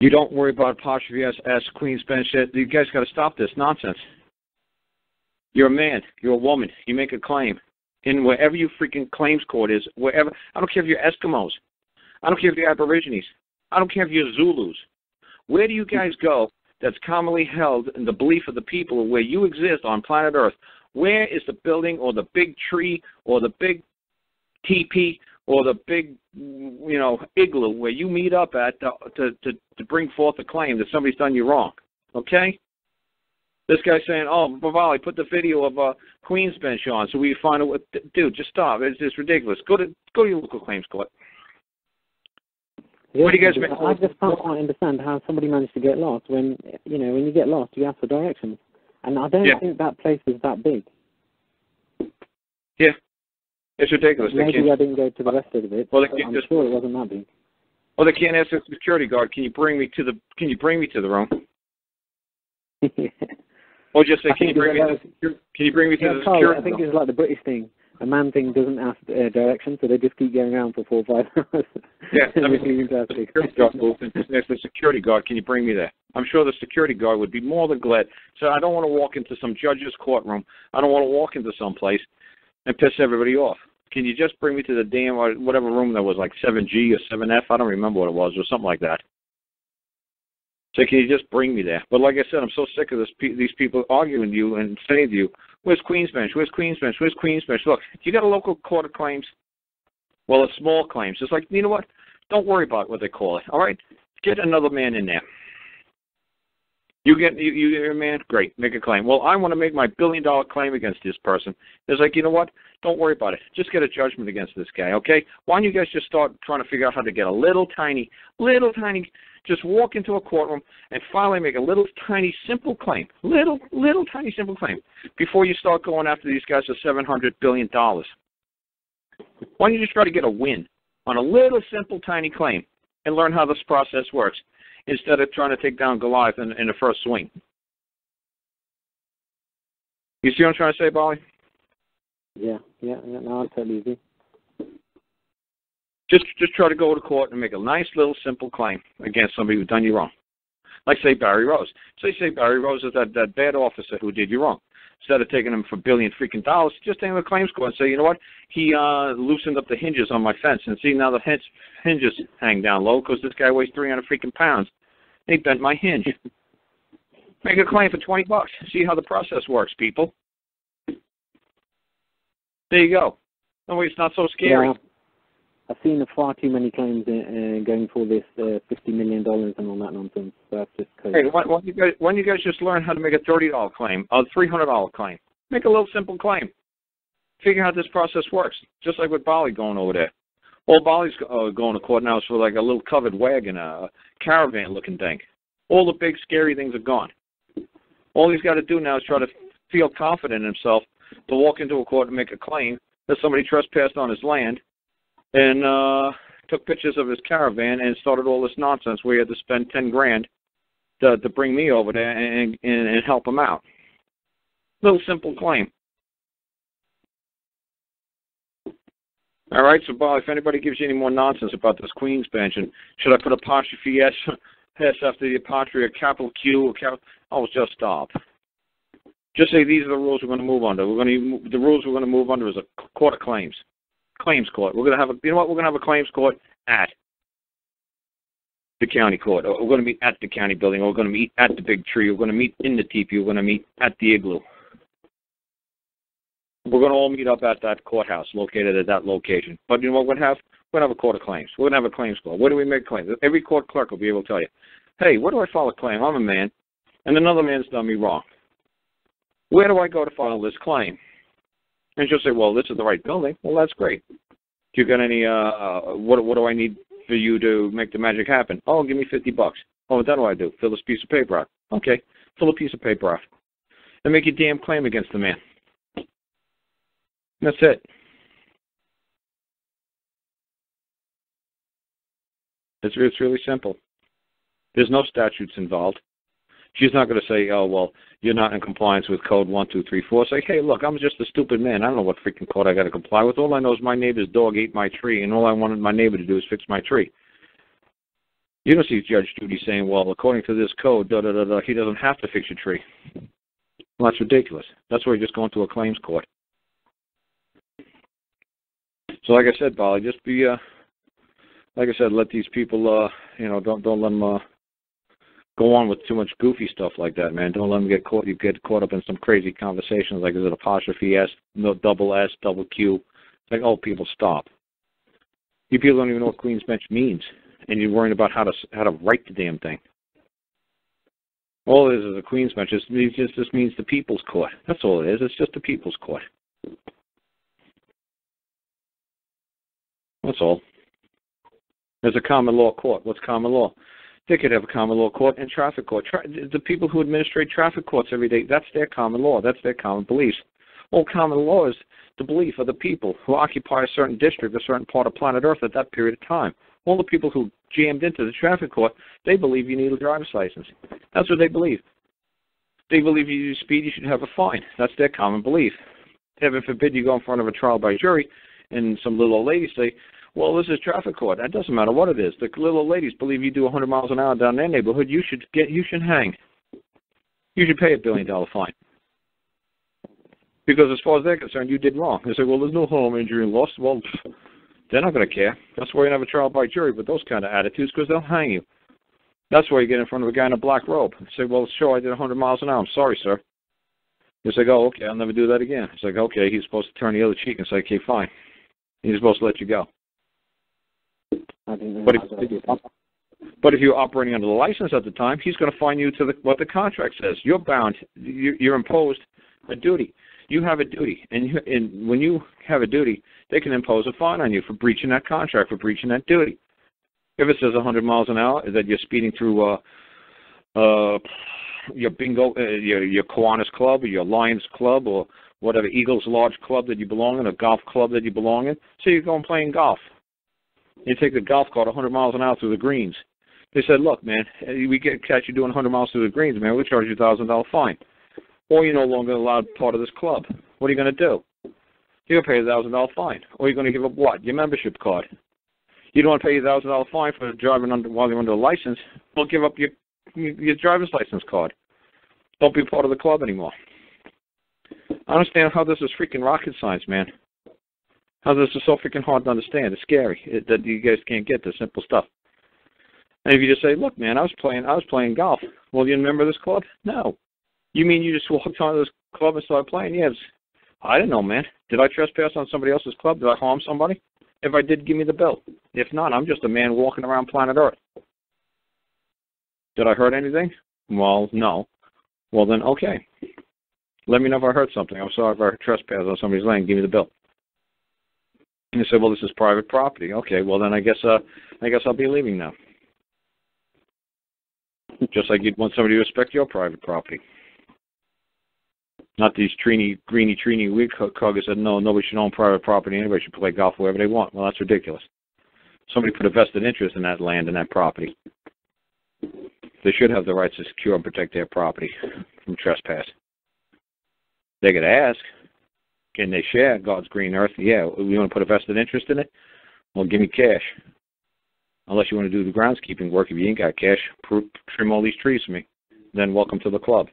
You don't worry about apostrophe S, S, Queen's Bench. You guys got to stop this nonsense. You're a man. You're a woman. You make a claim. In wherever your freaking claims court is, wherever. I don't care if you're Eskimos. I don't care if you're Aborigines. I don't care if you're Zulus. Where do you guys go that's commonly held in the belief of the people where you exist on planet Earth? Where is the building or the big tree or the big teepee or the big, you know, igloo where you meet up at to, to, to, to bring forth a claim that somebody's done you wrong? Okay? This guy's saying, "Oh, Bavali, put the video of uh, Queen's Bench on so we find out what." Dude, just stop. It's just ridiculous. Go to go to your local claims court. Yeah, What do you guys make? I just can't quite understand how somebody managed to get lost when you know when you get lost you ask for directions, and I don't Yeah. think that place is that big. Yeah, it's ridiculous. They Maybe can't, I didn't go to the rest of it. Well, they can't I'm just- sure it wasn't that big. well, they can't ask the security guard, "Can you bring me to the Can you bring me to the room?" Or just say, I "Can you bring me? that To, the- can you bring me to yeah, the Carl, security?" I think room? it's like the British thing. A man thing doesn't ask uh, directions, so they just keep going around for four or five hours. Yeah, I mean, the security guard and just asked the security guard, "Can you bring me there?" I'm sure the security guard would be more than glad. So I don't want to walk into some judge's courtroom. I don't want to walk into some place and piss everybody off. Can you just bring me to the damn or whatever room that was like 7G or 7F? I don't remember what it was or something like that. So can you just bring me there? But like I said, I'm so sick of this pe- these people arguing you and saying to you, "Where's Queens Bench? Where's Queens Bench? Where's Queens Bench?" Look, you got a local court of claims. Well, it's small claims. It's like you know what? Don't worry about what they call it. All right, get another man in there. You get you you get man, great, make a claim. Well, I want to make my billion dollar claim against this person. It's like you know what? Don't worry about it. Just get a judgment against this guy, okay? Why don't you guys just start trying to figure out how to get a little tiny, little tiny, just walk into a courtroom and finally make a little tiny simple claim, little little tiny simple claim before you start going after these guys for seven hundred billion dollars. Why don't you just try to get a win on a little simple tiny claim and learn how this process works instead of trying to take down Goliath in, in the first swing? You see what I'm trying to say, Bolly? Yeah, yeah, yeah. No, I totally agree. Just just try to go to court and make a nice little simple claim against somebody who's done you wrong. Like say Barry Rose. Say say Barry Rose is that, that bad officer who did you wrong. Instead of taking him for a billion freaking dollars, just take him to the claims court and say, you know what? He uh loosened up the hinges on my fence and see now the hinge, hinges hang down low because this guy weighs three hundred freaking pounds. He bent my hinge. Make a claim for twenty bucks. See how the process works, people. There you go. No it's not so scary. Yeah, I've seen far too many claims uh, uh, going for this uh, fifty million dollars and all that nonsense. That's just crazy. Hey, why, why, don't you guys, why don't you guys just learn how to make a thirty dollar claim, a three hundred dollar claim? Make a little simple claim. Figure out how this process works, just like with Bali going over there. All Bali's uh, going to court now for like a little covered wagon, a caravan looking thing. All the big scary things are gone. All he's got to do now is try to feel confident in himself to walk into a court and make a claim that somebody trespassed on his land and uh took pictures of his caravan and started all this nonsense where he had to spend ten grand to to bring me over there and and, and help him out. Little simple claim. All right, so Bob, if anybody gives you any more nonsense about this Queen's and should I put apostrophe S, S after the apostrophe, capital Q, or capital, oh, just stop. Just say these are the rules we're going to move under. We're going to the rules we're going to move under is a court of claims, claims court. We're going to have a you know what? We're going to have a claims court at the county court. Or We're going to meet at the county building. Or we're going to meet at the big tree. We're going to meet in the teepee. We're going to meet at the igloo. We're going to all meet up at that courthouse located at that location. But you know what we're going to have? We're going to have a court of claims. We're going to have a claims court. Where do we make claims? Every court clerk will be able to tell you, hey, where do I file a claim? I'm a man, and another man's done me wrong. Where do I go to file this claim? And she'll say, well, this is the right building. Well, that's great. Do you got any, uh, uh, what, what do I need for you to make the magic happen? Oh, give me 50 bucks. Oh, what do I do? Fill this piece of paper out. Okay, fill a piece of paper out. And make your damn claim against the man. That's it. It's, it's really simple. There's no statutes involved. She's not going to say, oh, well, you're not in compliance with code 1234. Say, hey, look, I'm just a stupid man. I don't know what freaking code I got to comply with. All I know is my neighbor's dog ate my tree, and all I wanted my neighbor to do is fix my tree. You don't see Judge Judy saying, well, according to this code, da da da da, he doesn't have to fix your tree. Well, that's ridiculous. That's why you're just going to a claims court. So, like I said, Bolly, just be, uh, like I said, let these people, uh, you know, don't don't let them uh, go on with too much goofy stuff like that, man. Don't let them get caught. You get caught up in some crazy conversations like is it apostrophe s, no double s, double q. It's like, oh, people, stop. You people don't even know what Queen's Bench means, and you're worrying about how to how to write the damn thing. All it is is a Queen's Bench. It just just means the People's Court. That's all it is. It's just the People's Court. That's all. There's a common law court. What's common law? They could have a common law court and traffic court. Tra- the people who administrate traffic courts every day, that's their common law. That's their common beliefs. Well, common law is the belief of the people who occupy a certain district, a certain part of planet Earth at that period of time. All the people who jammed into the traffic court, they believe you need a driver's license. That's what they believe. They believe you speed, you should have a fine. That's their common belief. Heaven forbid you go in front of a trial by jury and some little old lady say, well, this is traffic court. That doesn't matter what it is. The little ladies believe you do 100 miles an hour down their neighborhood. You should get, you should hang. You should pay a billion dollar fine. Because as far as they're concerned, you did wrong. They say, well, there's no harm, injury, and loss. Well, they're not going to care. That's why you have a trial by jury with those kind of attitudes, because they'll hang you. That's why you get in front of a guy in a black robe and say, well, sure, I did 100 miles an hour. I'm sorry, sir. He's like, oh, okay, I'll never do that again. It's like, okay, he's supposed to turn the other cheek and say, okay, fine. He's supposed to let you go. But if, but if you're operating under the license at the time, he's going to fine you to the, what the contract says. You're bound. You're imposed a duty. You have a duty, and, you, and when you have a duty, they can impose a fine on you for breaching that contract, for breaching that duty. If it says 100 miles an hour, that you're speeding through uh, uh, your bingo, uh, your your Kiwanis club, or your Lions club, or whatever Eagles Lodge club that you belong in, a golf club that you belong in. So you go and playing golf. You take the golf cart 100 miles an hour through the greens. They said, look, man, we get catch you doing 100 miles through the greens, man. We'll charge you a thousand dollar fine or you're no longer allowed part of this club. What are you going to do? You're going to pay a thousand dollar fine, or you're going to give up what? Your membership card. You don't want to pay a thousand dollar fine for driving under while you're under a license. Well, give up your your driver's license card. Don't be part of the club anymore. I understand how this is freaking rocket science, man. How this so freaking hard to understand. It's scary it, that you guys can't get the simple stuff. And if you just say, "Look, man, I was playing, I was playing golf." Well, you remember this club? No. You mean you just walked onto this club and started playing? Yes. I don't know, man. Did I trespass on somebody else's club? Did I harm somebody? If I did, give me the bill. If not, I'm just a man walking around planet Earth. Did I hurt anything? Well, no. Well, then, okay. Let me know if I hurt something. I'm sorry if I trespassed on somebody's land. Give me the bill. And you said, well, this is private property. Okay, well, then I guess, uh, I guess I'll be leaving now. Just like you'd want somebody to respect your private property. Not these Trini, greeny, Trini weak coggers said, no, nobody should own private property. Anybody should play golf wherever they want. Well, that's ridiculous. Somebody put a vested interest in that land and that property. They should have the right to secure and protect their property from trespass. They could ask, can they share God's green earth? Yeah, we want to put a vested interest in it? Well, give me cash. Unless you want to do the groundskeeping work. If you ain't got cash, trim all these trees for me. Then welcome to the club.